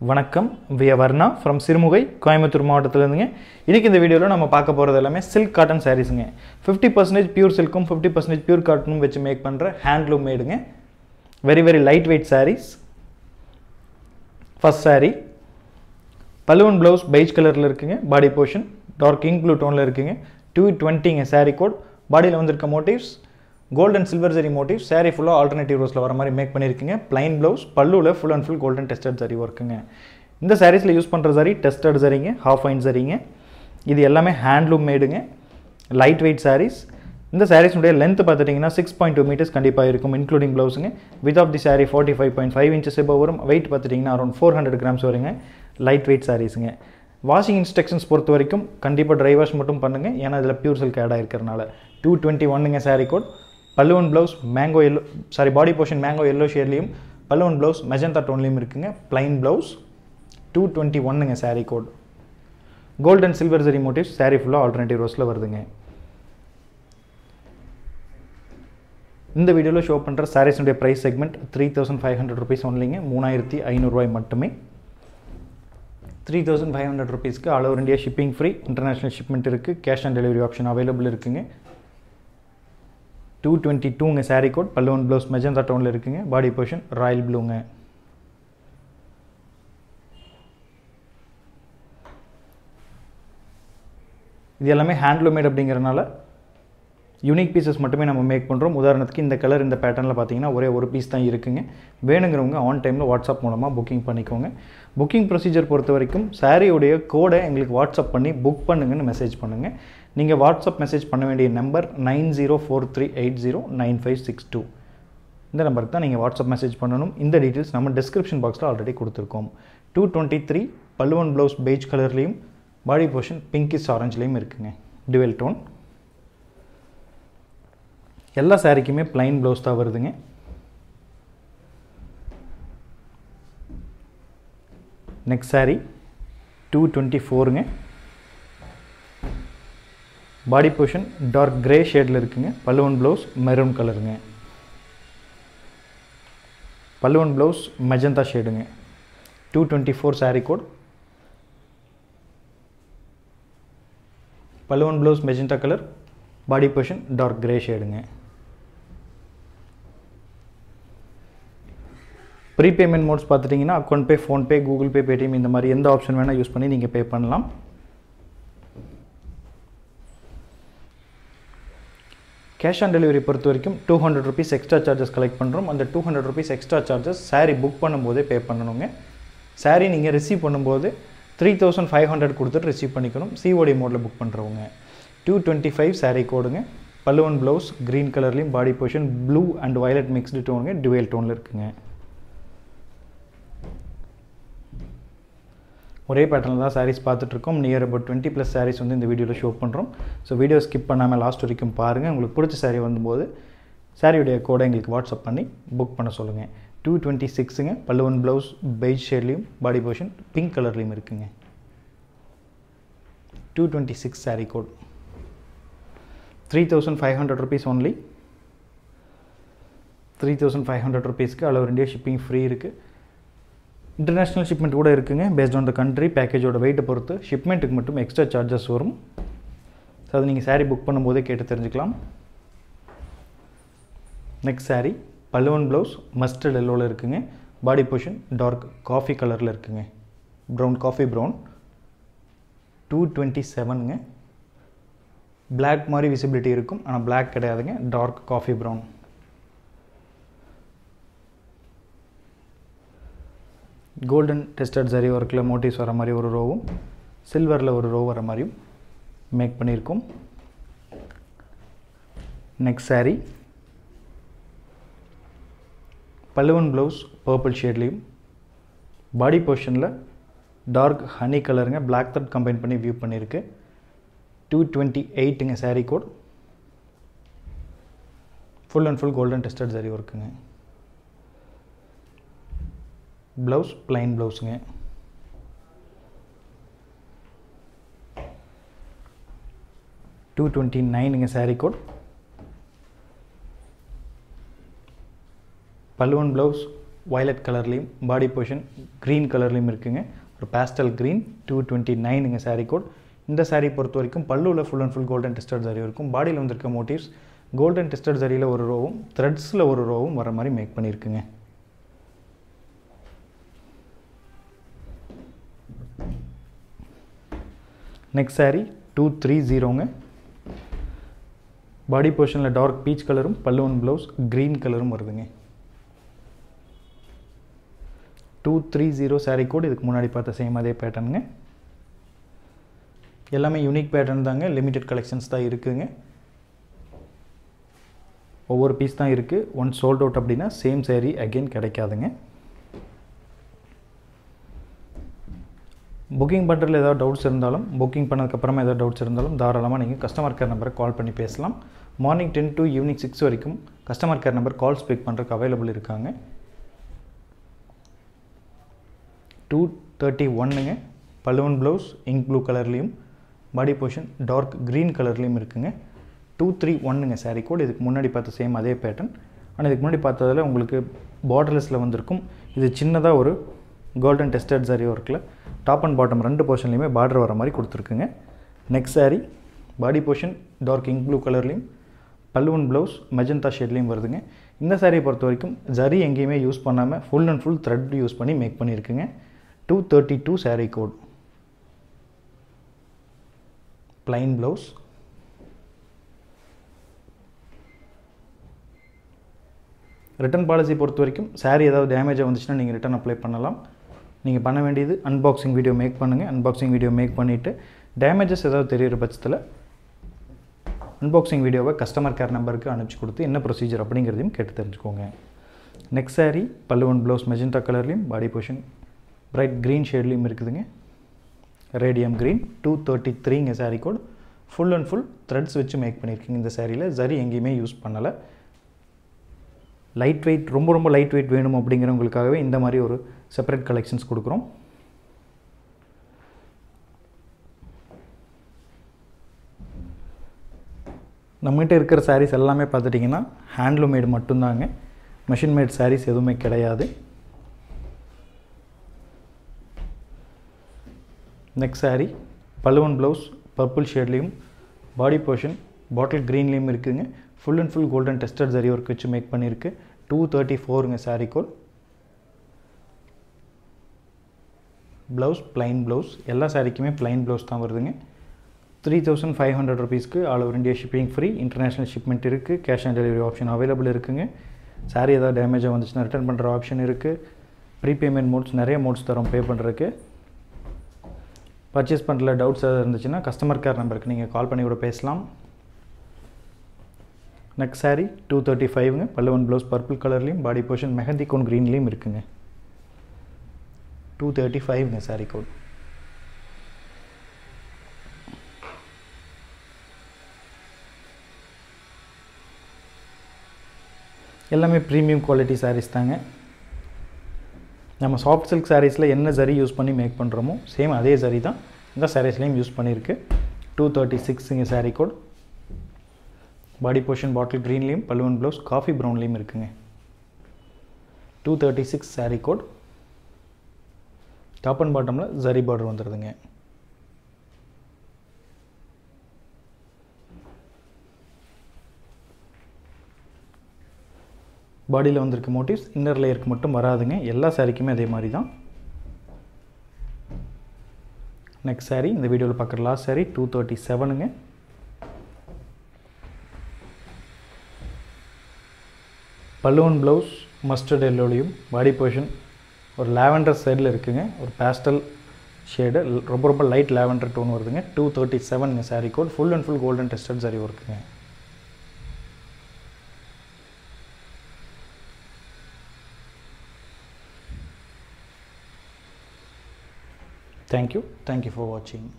வணக்கம். விய வர்ணா ஃப்ரம் சிறுமுகை கோயம்புத்தூர் மாவட்டத்திலேருந்துங்க. இன்றைக்கி இந்த வீடியோவில் நம்ம பார்க்க போகிறது எல்லாமே சில்க் காட்டன் சாரீஸுங்க ஃபிஃப்டி பர்சன்டேஜ் பியூர் சில்க்கும் ஃபிஃப்டி பர்சன்டேஜ் பியூர் காட்டனும் வச்சு மேக் பண்ணுற handloom மேடுங்க very very light weight sarees first saree பலுவன் blouse beige கலரில் இருக்குங்க. Body portion dark ink blue டோனில் இருக்குங்க. டூ டுவெண்ட்டிங்க சாரீ கோட் பாடியில் வந்திருக்க motifs golden silver zari motif saree ஃபுல்லாக ஆல்டர்னேட்டிவ் ரோஸில் வர மாதிரி மேக் பண்ணியிருக்கீங்க. Plain blouse பல்லுவில் full and full golden tested zari ஒர்க்குங்க இந்த சாரீஸில் யூஸ் பண்ணுற ஜரி டெஸ்டட் சரிங்க ஹாஃப் ஐன் சரிங்க இது எல்லாமே ஹேண்ட்லூம் மேடுங்க லைட் வெயிட் சாரீஸ் இந்த சாரீஸ்னுடைய லென்த் பார்த்துட்டிங்கன்னா சிக்ஸ் பாயிண்ட் டூ மீட்டர்ஸ் கண்டிப்பாக இருக்கும் including ப்ளவுஸுங்க width of the saree forty five point five inches இப்போ வரும். வெயிட் பார்த்துட்டிங்கன்னா அரௌண்ட் ஃபோர் ஹண்ட்ரட் கிராம்ஸ் வருங்க. லைட் வெயிட் சாரீஸுங்க வாஷிங் இன்ஸ்ட்ரக்ஷன்ஸ் பொறுத்த வரைக்கும் கண்டிப்பாக ட்ரை வாஷ் மட்டும் பண்ணுங்கள் ஏன்னா இதில் பியூர் சில்க் ஆட் ஆயிருக்கிறனால டூ டுவெண்ட்டி ஒன்னுங்க saree கோட் பல்லுவன் blouse mango yellow saree body portion mango yellow ஷேர்லேயும் பல்லுவன் ப்ளவுஸ் மெஜந்தா டோன்லேயும் இருக்குங்க. ப்ளைன் ப்ளவுஸ் டூ டுவெண்ட்டி ஒன்னுங்க saree code golden silver zari motifs saree ஃபுல்லாக ஆல்டர்னேட்டிவ் ரோஸில் வருதுங்க. இந்த வீடியோவில் ஷோ பண்ணுற சாரீஸினுடைய price segment three thousand five hundred rupees ஒன்லிங்க மூணாயிரத்தி ஐநூறுரூவாய் மட்டுமே. த்ரீ தௌசண்ட் ஃபைவ் ஹண்ட்ரட் ருபீஸ்க்கு all over India shipping free international shipment இருக்குது cash on delivery option available இருக்குங்க. டூ டுவெண்ட்டி டூங்க சாரீ கோட் பல்லுவன் ப்ளவுஸ் மெஜந்தா டவுனில் இருக்குங்க. பாடி போர்ஷன் ராயல் ப்ளூங்க இது எல்லாமே ஹேண்ட்லூமேட் அப்படிங்கிறனால யூனிக் பீசஸ் மட்டுமே நம்ம மேக் பண்ணுறோம் உதாரணத்துக்கு இந்த கலர் இந்த பேட்டர்னில் பார்த்தீங்கன்னா ஒரே ஒரு பீஸ் தான் இருக்குங்க. வேணுங்கிறவங்க ஆன் டைமில் வாட்ஸ்அப் மூலமாக புக்கிங் பண்ணிக்கோங்க. புக்கிங் ப்ரொசீஜர் பொறுத்த வரைக்கும் சாரியுடைய கோடை எங்களுக்கு வாட்ஸ்அப் பண்ணி புக் பண்ணுங்கன்னு மெசேஜ் பண்ணுங்கள் நீங்கள் வாட்ஸ்அப் மெசேஜ் பண்ண வேண்டிய number nine zero four three eight zero nine five six two. இந்த நம்பருக்கு தான் நீங்கள் வாட்ஸ்அப் மெசேஜ் பண்ணணும். இந்த டீட்டெயில்ஸ் நம்ம டிஸ்கிரிப்ஷன் பாக்ஸில் ஆல்ரெடி கொடுத்துருக்கோம். டூ டுவெண்ட்டி த்ரீ பல்லுவன் ப்ளவுஸ் பெய்ஜ் கலர்லேயும் பாடி போர்ஷன் பிங்கிஸ் ஆரஞ்சுலேயும் இருக்குங்க. டுவெல் டோன் எல்லா சாரீக்குமே பிளைன் ப்ளவுஸ் தான் வருதுங்க. நெக்ஸ்ட் சாரீ டூ டுவெண்ட்டி ஃபோருங்க பாடி போர்ஷன் டார்க் கிரே ஷேடில் இருக்குங்க. பல்லுவன் ப்ளவுஸ் மெரூன் கலருங்க பல்லுவன் blouse magenta ஷேடுங்க two twenty four saree code பல்லுவன் blouse magenta colour body portion dark grey ஷேடுங்க prepayment modes பார்த்துட்டிங்கன்னா account pay PhonePe Google Pay Paytm இந்த மாதிரி எந்த ஆப்ஷன் வேணால் யூஸ் பண்ணி நீங்கள் பே பண்ணலாம். கேஷ் ஆன் டெலிவரி பொறுத்த வரைக்கும் two hundred rupees extra charges collect பண்ணுறோம் அந்த two hundred rupees extra charges saree book பண்ணும்போதே பே பண்ணணுங்க. சாரீ நீங்கள் ரிசீவ் பண்ணும்போது த்ரீ தௌசண்ட் ஃபைவ் ஹண்ட்ரட் கொடுத்துட்டு ரிசீவ் பண்ணிக்கணும். சிஓடி மோடில் புக் பண்ணுறவங்க டூ டுவெண்ட்டி ஃபைவ் சாரீ கோடுங்க பல்லுவன் ப்ளவுஸ் க்ரீன் கலர்லேயும் body position blue and violet mixed டோனுங்க dual டோனில் இருக்குங்க. ஒரே பேட்டர்னில் தான் சாரீஸ் பார்த்துட்ருக்கோம். Near about twenty plus sarees வந்து இந்த வீடியோவில் ஷோ பண்ணுறோம் ஸோ வீடியோ ஸ்கிப் பண்ணாமல் லாஸ்ட் வரைக்கும் பாருங்கள் உங்களுக்கு பிடிச்ச சாரீ வரும்போது சாரியுடைய கோடை எங்களுக்கு வாட்ஸ்அப் பண்ணி புக் பண்ண சொல்லுங்கள் டூ டுவெண்ட்டி சிக்ஸுங்க பல்லுவன் ப்ளவுஸ் பெய்ஜ் ஷேட்லேயும் பாடி போர்ஷன் பிங்க் கலர்லேயும் இருக்குங்க. Two twenty six saree code three thousand five hundred rupees only three thousand five hundred ருபீஸ்க்கு அளவு ரெண்டே ஷிப்பிங் ஃப்ரீ இருக்குது இன்டர்நேஷ்னல் ஷிப்மெண்ட் கூட இருக்குங்க. பேஸ்ட் ஆன் த கண்ட்ரி பேக்கேஜோட வெயிட்டை பொறுத்து ஷிப்மெண்ட்டுக்கு மட்டும் எக்ஸ்ட்ரா சார்ஜஸ் வரும். ஸோ அதை நீங்கள் சாரீ புக் பண்ணும்போதே கேட்டு தெரிஞ்சுக்கலாம். நெக்ஸ்ட் சாரீ பல்லுவன் ப்ளவுஸ் மஸ்டர்ட் எல்லோவில் இருக்குங்க. பாடி பொஷன் டார்க் காஃபி கலரில் இருக்குங்க. Brown coffee brown two twenty செவனுங்க black மாதிரி விசிபிலிட்டி இருக்கும். ஆனால் பிளாக் கிடையாதுங்க. Dark coffee brown golden tested zari ஒர்க்கில் மோட்டிவ்ஸ் வர மாதிரி ஒரு ரோவும் சில்வரில் ஒரு ரோ வர மாதிரியும் மேக் பண்ணியிருக்கோம். நெக்ஸ்ட் சாரீ பல்லுவன் ப்ளவுஸ் பர்பிள் ஷேட்லேயும் பாடி போர்ஷனில் டார்க் ஹனி கலருங்க பிளாக் தட் கம்பைன் பண்ணி வியூ பண்ணியிருக்கு. Two twenty எயிட்டுங்க saree code full and full golden tested zari ஒர்க்குங்க. Blouse plain ப்ளவுஸுங்க. டூ டுவெண்ட்டி நைனுங்க சாரீ கோட் பல்லுவன் ப்ளவுஸ் வயலட் கலர்லேயும் பாடி போர்ஷன் க்ரீன் கலர்லேயும் இருக்குங்க. ஒரு பேஸ்டல் க்ரீன் டூ டுவெண்ட்டி நைனுங்க சாரீ கோட் இந்த சாரீ பொறுத்த வரைக்கும் பல்லுவில் full and full golden tested saree இருக்கும். பாடியில் வந்திருக்க மோட்டிவ்ஸ் கோல்டன் டெஸ்டட் சரியில் ஒரு ரோவும் த்ரெட்ஸில் ஒரு ரோவும் வர மாதிரி மேக் பண்ணியிருக்குங்க. நெக்ஸ்ட் சாரீ டூ த்ரீ ஜீரோங்க பாடி போர்ஷனில் டார்க் பீச் கலரும் பல்லுவன் ப்ளவுஸ் க்ரீன் கலரும் வருதுங்க. Two three zero saree code இதுக்கு முன்னாடி பார்த்த சேம் அதே பேட்டர்னுங்க எல்லாமே யூனிக் பேட்டர்ன் தாங்க லிமிடெட் கலெக்ஷன்ஸ் தான் இருக்குங்க. ஒவ்வொரு பீஸ் தான் இருக்குது ஒன் சோல்ட் அவுட் அப்படின்னா சேம் சேரீ அகெயின் கிடைக்காதுங்க. புக்கிங் பண்ணுறதுல ஏதாவது டவுட்ஸ் இருந்தாலும் புக்கிங் பண்ணதுக்கப்புறமா ஏதாவது டவுட்ஸ் இருந்தாலும் தாராளமாக நீங்கள் கஸ்டமர் கேர் நம்பரை கால் பண்ணி பேசலாம். Morning ten to evening six வரைக்கும் customer care number call speak பண்ணுறதுக்கு அவைலபிள் இருக்காங்க. டூ தேர்ட்டி ஒன்னுங்க பலூன் ப்ளவுஸ் இங்க் ப்ளூ கலர்லேயும் பாடி போர்ஷன் டார்க் க்ரீன் கலர்லேயும் இருக்குங்க. டூ த்ரீ ஒன்னுங்க சாரீ கோட் இதுக்கு முன்னாடி பார்த்த சேம் அதே பேட்டர்ன் ஆனால் இதுக்கு முன்னாடி பார்த்ததில் உங்களுக்கு பார்டர்லெஸில் வந்திருக்கும். இது சின்னதாக ஒரு கோல்டன் டெஸ்டட் சாரி ஒர்க்கில் டாப் அண்ட் பாட்டம் ரெண்டு போர்ஷன்லையுமே பார்டர் வர மாதிரி கொடுத்துருக்குங்க. Next saree body portion dark ink blue கலர்லேயும் பல்லுவன் ப்ளவுஸ் மெஜந்தா ஷேட்லேயும் வருதுங்க. இந்த சாரியை பொறுத்த வரைக்கும் ஜரி எங்கேயுமே யூஸ் பண்ணாமல் full and full thread use பண்ணி make பண்ணியிருக்குங்க. Two thirty two saree code plain blouse return policy பொறுத்த வரைக்கும் saree ஏதாவது டேமேஜாக வந்துச்சுன்னா நீங்கள் ரிட்டன் அப்ளை பண்ணலாம். நீங்கள் பண்ண வேண்டியது அன்பாக்சிங் வீடியோ மேக் பண்ணுங்கள் அன்பாக்சிங் வீடியோ மேக் பண்ணிவிட்டு டேமேஜஸ் ஏதாவது தெரியிற பட்சத்தில் அன்பாக்சிங் வீடியோவை கஸ்டமர் கேர் நம்பருக்கு அனுப்பிச்சி கொடுத்து என்ன ப்ரொசீஜர் அப்படிங்கிறதையும் கேட்டு தெரிஞ்சுக்கோங்க. நெக்ஸ்ட் saree பல்லுவன் ப்ளவுஸ் மெஜெண்டா கலர்லேயும் பாடி போர்ஷன் பிரைட் க்ரீன் ஷேட்லேயும் இருக்குதுங்க. Radium green two thirty த்ரீங்க saree code full and full threads வச்சு மேக் பண்ணியிருக்கீங்க இந்த சாரியில் ஜரி எங்கேயுமே யூஸ் பண்ணலை. லைட் வெயிட் ரொம்ப ரொம்ப லைட் வெயிட் வேணும் அப்படிங்கிறவங்களுக்காகவே இந்த மாதிரி ஒரு செப்பரேட் கலெக்ஷன்ஸ் கொடுக்குறோம். நம்மகிட்ட இருக்கிற சாரீஸ் எல்லாமே பார்த்துட்டிங்கன்னா ஹேண்ட்லூம் மேடு மட்டும்தாங்க. மெஷின் மேட் சாரீஸ் எதுவுமே கிடையாது. நெக்ஸ்ட் சாரீ பலுவன் ப்ளவுஸ் பர்பிள் ஷேட்லேயும் பாடி போர்ஷன் பாட்டில் க்ரீன்லேயும் இருக்குதுங்க full and full golden tested zari work வச்சு மேக் பண்ணியிருக்கு two thirty ஃபோருங்க saree code blouse plain blouse எல்லா சாரீக்குமே ப்ளைன் ப்ளவுஸ் தான் வருதுங்க. த்ரீ தௌசண்ட் ஃபைவ் ஹண்ட்ரட் ருபீஸ்க்கு all over India shipping free international shipment இருக்குது cash on delivery option available இருக்குங்க. Sorry ஏதாவது டேமேஜாக வந்துச்சுன்னா ரிட்டர்ன் பண்ணுற ஆப்ஷன் இருக்குது ப்ரீபேமெண்ட் மோட்ஸ் நிறைய மோட்ஸ் தரும் பே பண்ணுறதுக்கு பர்ச்சேஸ் பண்ணுறதுல டவுட்ஸ் ஏதாவது இருந்துச்சுன்னா கஸ்டமர் கேர் நம்பருக்கு நீங்கள் கால் பண்ணி கூட பேசலாம். நெக் saree டூ தேர்ட்டி ஃபைவ்ங்க பல்லுவன் ப்ளவுஸ் பர்பிள் கலர்லேயும் பாடி போர்ஷன் மெஹந்தி கோன் க்ரீன்லேயும் இருக்குங்க. டூ தேர்ட்டி ஃபைவ்ங்க saree கோட் எல்லாமே ப்ரீமியம் குவாலிட்டி சாரீஸ் தாங்க. நம்ம சாஃப்ட் சில்க் சாரீஸில் என்ன சரி யூஸ் பண்ணி மேக் பண்ணுறோமோ சேம் அதே சரி தான். இந்த சாரீஸ்லேயும் யூஸ் பண்ணியிருக்கு. Two thirty சிக்ஸுங்க saree code body portion bottle க்ரீன்லேயும் பல்லுவன் ப்ளவுஸ் காஃபி ப்ரௌன்லேயும் இருக்குங்க. Two thirty six saree code top and பாட்டமில் ஜரி பார்டர் வந்துடுதுங்க பாடியில் வந்திருக்க மோட்டிவ்ஸ் இன்னர் லேயருக்கு மட்டும் வராதுங்க. எல்லா சாரீக்குமே அதே மாதிரி தான். நெக்ஸ்ட் சாரீ இந்த வீடியோவில் பார்க்குற லாஸ்ட் சாரீ டூ தேர்ட்டி செவனுங்க பல்லுவன் ப்ளவுஸ் மஸ்டர்ட் எல்லோலையும் பாடி பொசிஷன் ஒரு லாவெண்டர் சைடில் இருக்குங்க ஒரு பேஸ்டல் ஷேடு ரொம்ப ரொம்ப லைட் லாவெண்டர் டோன் வருதுங்க டூ தேர்ட்டி செவனுங்க saree code full and full golden tested saree ஒர்க்குங்க Thank you. Thank you for watching.